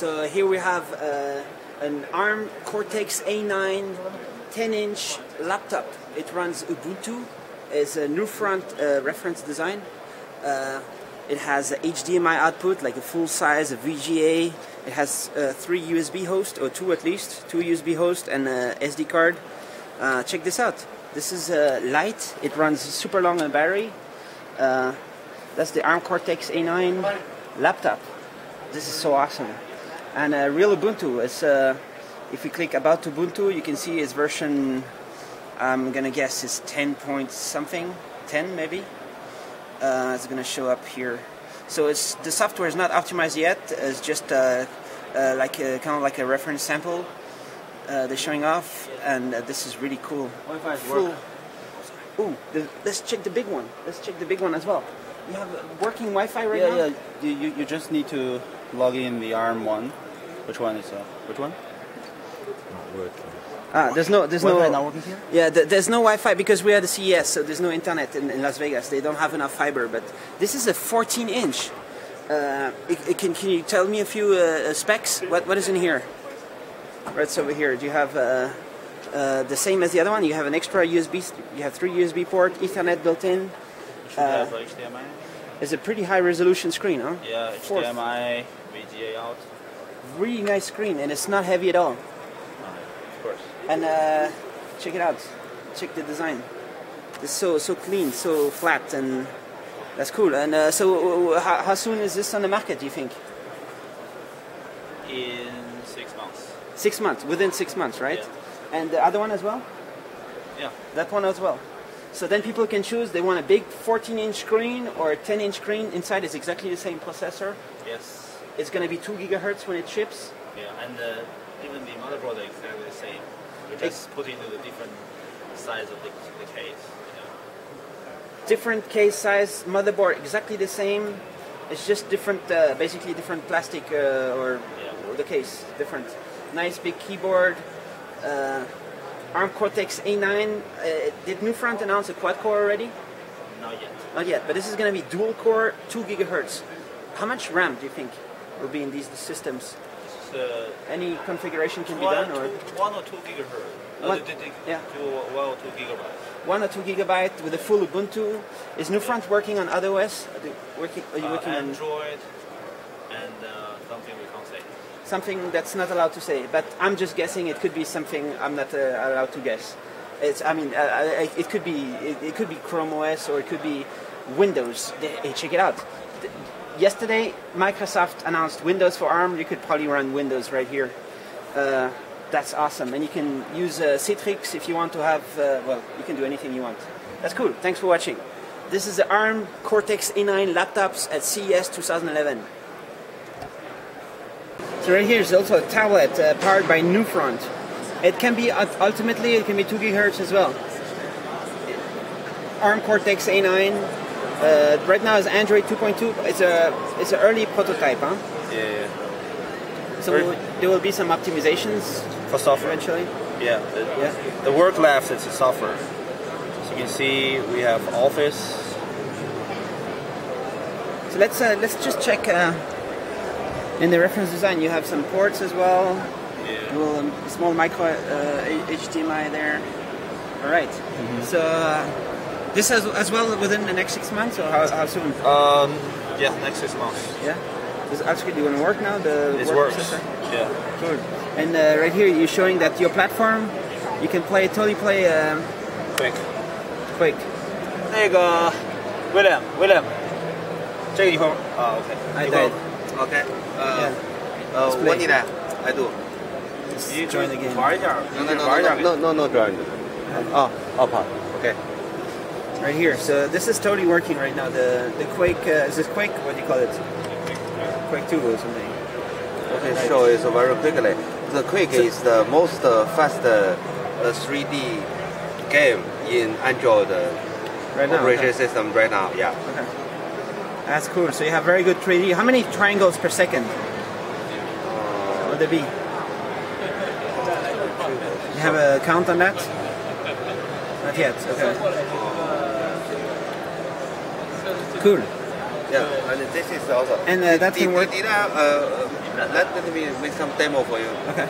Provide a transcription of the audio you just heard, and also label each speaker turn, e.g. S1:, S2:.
S1: So here we have uh, an ARM Cortex A9 10-inch laptop. It runs Ubuntu. It's a Nufront uh, reference design. Uh, it has HDMI output, like a full size, a VGA. It has uh, three USB hosts, or two at least, two USB hosts and a SD card. Uh, check this out. This is uh, light. It runs super long on battery. That's the ARM Cortex A9 laptop. This is so awesome. And uh, real Ubuntu. It's, uh, if you click about Ubuntu, you can see its version. I'm gonna guess is 10 point something, 10 maybe. Uh, it's gonna show up here. So it's the software is not optimized yet. It's just uh, uh, like a, kind of like a reference sample. Uh, they're showing off, and uh, this is really cool.
S2: Wi-Fi
S1: Full. Ooh, the, let's check the big one. Let's check the big one as well. You have working Wi-Fi right
S2: yeah,
S1: now.
S2: yeah. You, you you just need to log in the ARM one. Which one is uh, which one?
S1: Ah, there's no, there's
S2: Wi-Fi
S1: no.
S2: not working here?
S1: Yeah, th- there's no Wi-Fi because we are the CES, so there's no internet in, in Las Vegas. They don't have enough fiber. But this is a 14-inch. Uh, it, it can, can you tell me a few uh, uh, specs? What what is in here? Right over here. Do you have uh, uh, the same as the other one? You have an extra USB. You have three USB port, Ethernet built in.
S2: Should
S1: Uh,
S2: have HDMI.
S1: It's a pretty high resolution screen, huh?
S2: Yeah,
S1: Fourth.
S2: VGA out.
S1: Really nice screen, and it's not heavy at all.
S2: Of course.
S1: And uh, check it out. Check the design. It's so so clean, so flat, and that's cool. And uh, so, uh, how, how soon is this on the market? Do you think?
S2: In six months.
S1: Six months. Within six months, right?
S2: Yeah.
S1: And the other one as well.
S2: Yeah.
S1: That one as well. So then people can choose. They want a big 14-inch screen or a 10-inch screen. Inside is exactly the same processor.
S2: Yes.
S1: It's going to be two gigahertz when it ships.
S2: Yeah, and uh, even the motherboard is exactly the same. We just put into the different size of the, the case.
S1: Different case size, motherboard exactly the same. It's just different, uh, basically different plastic uh, or,
S2: Yeah.
S1: or the case different. Nice big keyboard. Uh, ARM Cortex A9. Uh, did Nufront announce a quad core already?
S2: Not yet.
S1: Not yet, but this is going to be dual core, two gigahertz. How much RAM do you think will be in these systems?
S2: Uh,
S1: Any configuration can be done, or
S2: two, one or two gigahertz. Uh,
S1: One- yeah.
S2: Two, one or two gigabytes.
S1: one or two gigabyte with a full Ubuntu? Is Nufront working on other OS? Are, they working, are you
S2: Uh,
S1: working on?
S2: Android and uh, something we can't say.
S1: something that's not allowed to say. But I'm just guessing. It could be something I'm not uh, allowed to guess. It's. I mean, uh, it could be. It, it could be Chrome OS or it could be Windows. Hey, check it out. Yesterday, Microsoft announced Windows for ARM. You could probably run Windows right here. Uh, that's awesome, and you can use uh, Citrix if you want to have. Uh, well, you can do anything you want. That's cool. Thanks for watching. This is the ARM Cortex A9 laptops at CES 2011. So right here is also a tablet uh, powered by Nufront. It can be ultimately it can be two gigahertz as well. ARM Cortex A9. Uh, right now is Android 2.2. It's a it's an early prototype, huh?
S2: Yeah,
S1: So
S2: Very-
S1: there will be some optimizations
S2: For software.
S1: eventually.
S2: Yeah. The,
S1: Yeah.
S2: the work left is the software. So you can see we have Office.
S1: So let's uh, let's just check. Uh, in the reference design, you have some ports as well.
S2: Yeah.
S1: Um, small micro uh, HDMI there. All right. So uh, this as, as well within the next six months, or how, how soon?
S2: Um, yeah, next six months.
S1: Yeah. Is it actually going to work now? The
S2: It
S1: work
S2: works.
S1: processor?
S2: Yeah.
S1: Good. And uh, right here, you're showing that your platform, you can play totally play um,
S2: Quick.
S1: Quake.
S2: 那个 William William，这个地方啊，OK，
S1: I
S2: 一会儿
S1: died.
S3: Okay. Uh,
S1: Yeah.
S3: uh,
S1: Let's
S3: what
S1: play.
S3: did I? I do.
S2: 你
S1: join the game.
S2: 玩一下，
S3: No, no, no,
S2: 玩一
S3: no,
S2: 下
S3: no, no, no, no, join. Oh, oh, part.
S1: Right here. So this is totally working right now. The the Quake uh, is this Quake? What do you call it? Quake Two or something.
S3: Okay, show is very quickly. The Quake
S1: So-
S3: is the most uh, fast uh, uh, 3D game in Android uh,
S1: Right now.
S3: operation
S1: Okay.
S3: system right now. Yeah.
S1: okay. That's cool. So you have very good 3D. How many triangles per second will there be? You have a count on that? Not yet. Okay. Cool.
S3: Yeah, and this is also.
S1: And, uh, that can work-
S3: Did I, uh, let, let me make some demo for you.
S1: Okay.